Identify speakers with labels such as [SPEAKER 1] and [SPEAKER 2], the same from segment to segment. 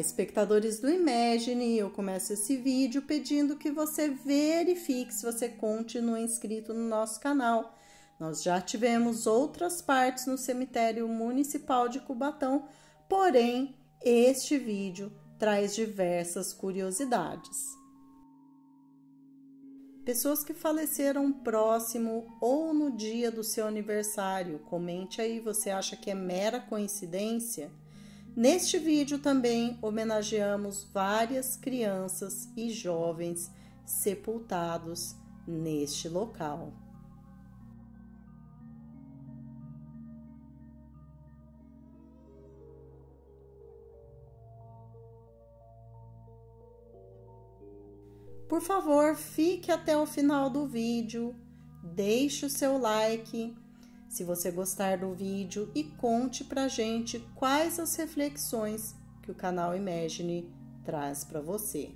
[SPEAKER 1] espectadores do Imagine, eu começo esse vídeo pedindo que você verifique se você continua inscrito no nosso canal. Nós já tivemos outras partes no cemitério municipal de Cubatão, porém, este vídeo traz diversas curiosidades. Pessoas que faleceram próximo ou no dia do seu aniversário, comente aí, você acha que é mera coincidência? Neste vídeo também homenageamos várias crianças e jovens sepultados neste local. Por favor, fique até o final do vídeo, deixe o seu like se você gostar do vídeo e conte pra gente quais as reflexões que o canal Imagine traz para você.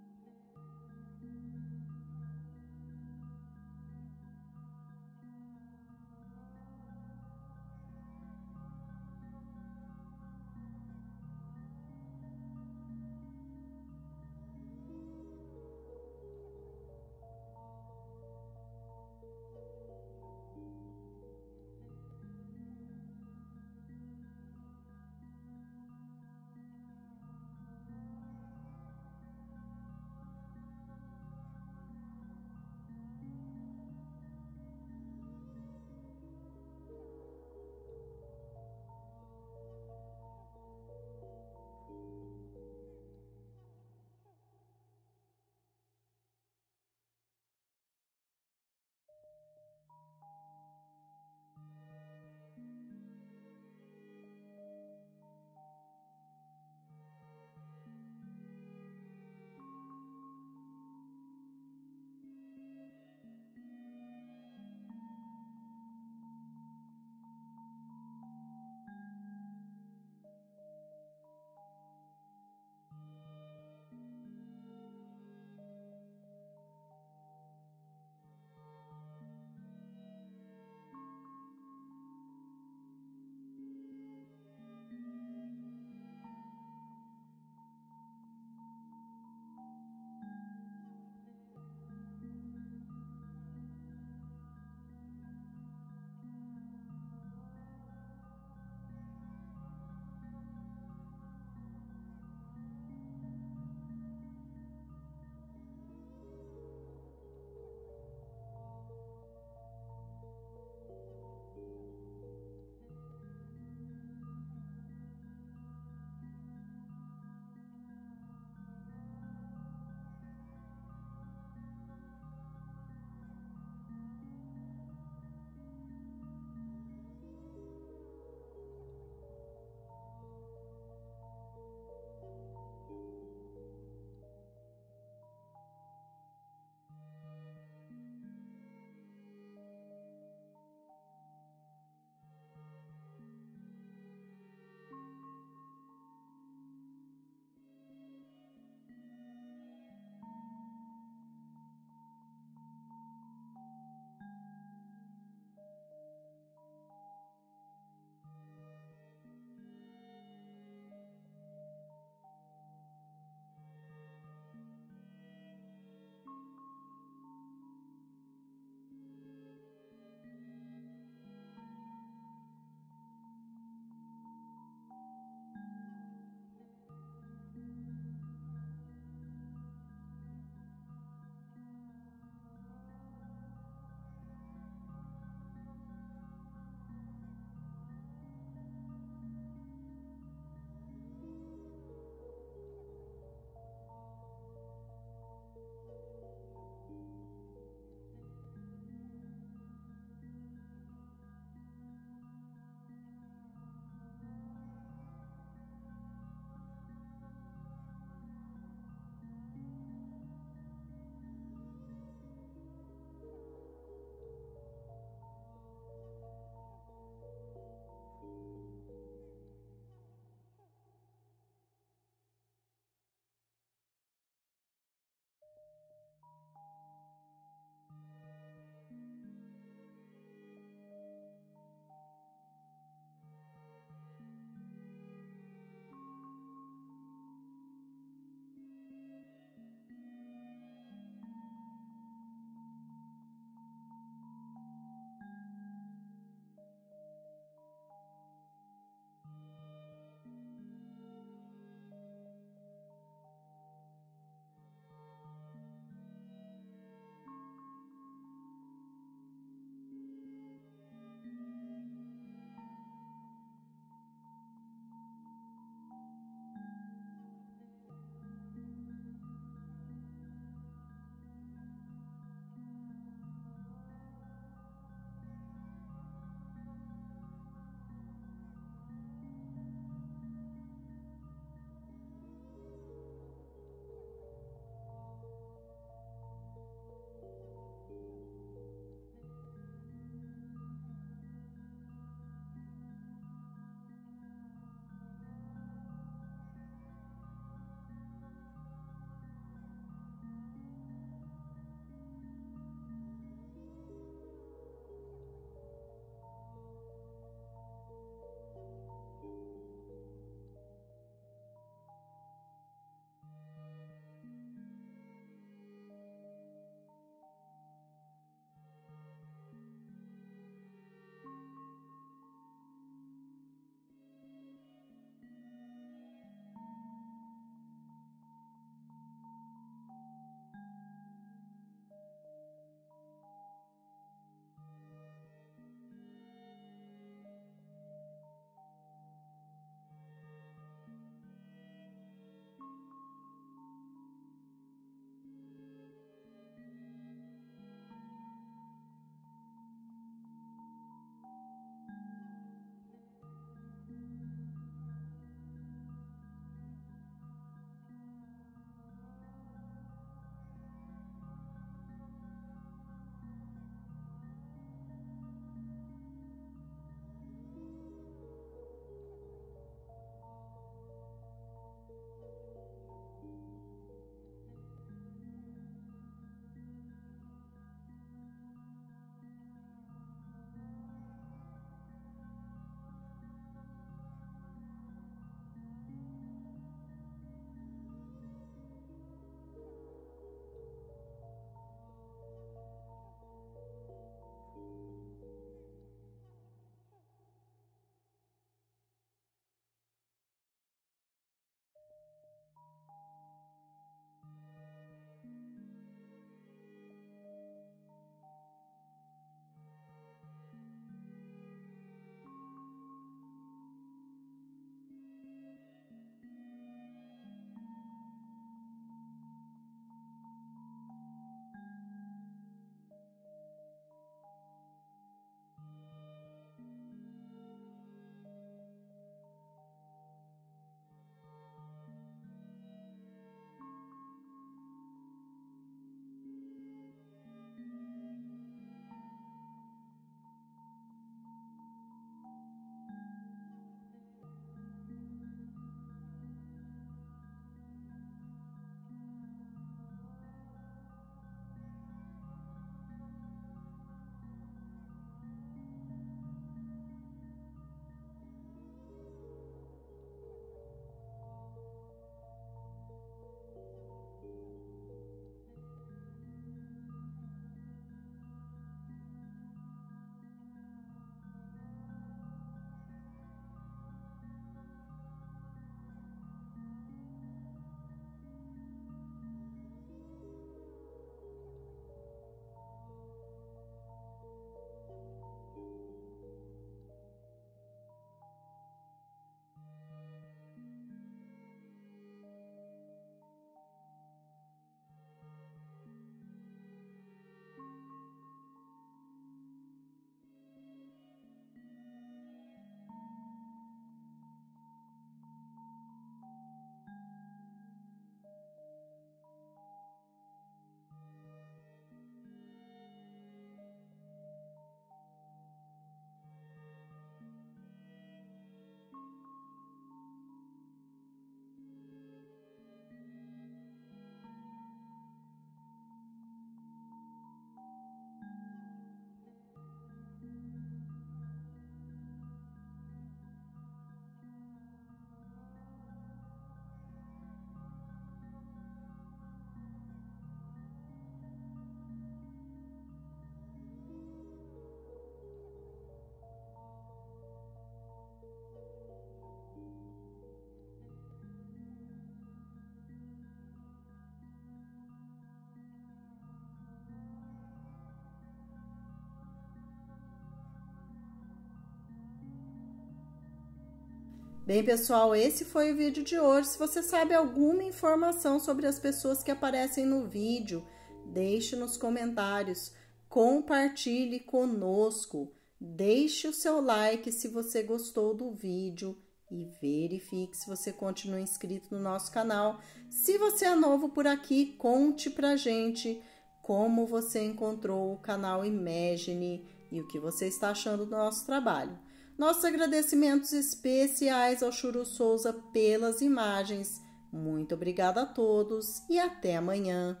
[SPEAKER 1] Bem, pessoal, esse foi o vídeo de hoje. Se você sabe alguma informação sobre as pessoas que aparecem no vídeo, deixe nos comentários, compartilhe conosco, deixe o seu like se você gostou do vídeo e verifique se você continua inscrito no nosso canal. Se você é novo por aqui, conte pra gente como você encontrou o canal Imagine e o que você está achando do nosso trabalho. Nossos agradecimentos especiais ao Churu Souza pelas imagens. Muito obrigada a todos e até amanhã.